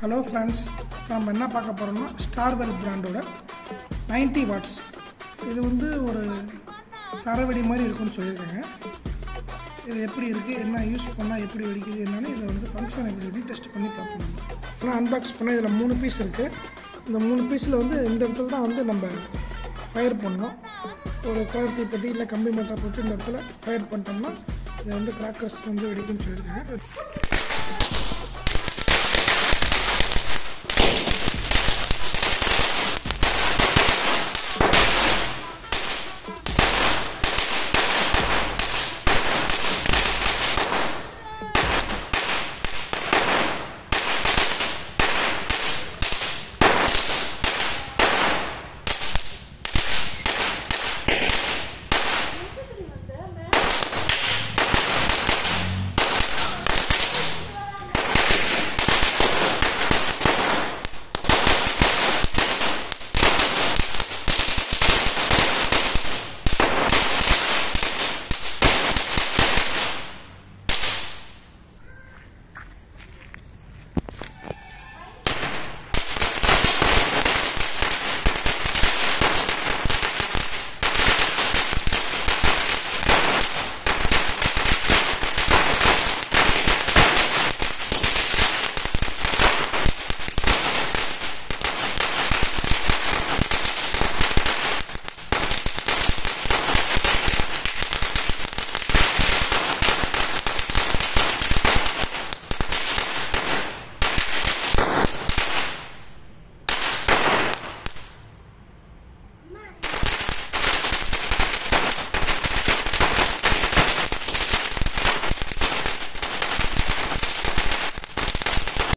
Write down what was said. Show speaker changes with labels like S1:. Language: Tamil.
S1: ஹலோ ஃப்ரெண்ட்ஸ் நம்ம என்ன பார்க்க போகிறோம்னா ஸ்டார்வெல் பிராண்டோட 90 வாட்ஸ் இது வந்து ஒரு சரவெடி மாதிரி இருக்கும்னு சொல்லியிருக்காங்க. இது எப்படி இருக்குது என்ன யூஸ் பண்ணால் எப்படி வெடிக்குது? என்னென்னு இதை வந்து ஃபங்க்ஷன் எப்படி இருக்குன்னு டெஸ்ட் பண்ணி பார்ப்போம். ஆனால் அன்பாக்ஸ் பண்ணால் இதில் மூணு பீஸ் இருக்குது இந்த மூணு பீஸில் வந்து இந்த இடத்துல தான் வந்து நம்ம ஃபயர் பண்ணோம். ஒரு கலர் தீப்பெட்டி இல்லை கம்பி மட்டா போட்டு இந்த இடத்துல ஃபயர் பண்ணிட்டோம்னா இதை வந்து கிராக்கர்ஸ் வந்து வெடிக்குன்னு சொல்லியிருக்காங்க.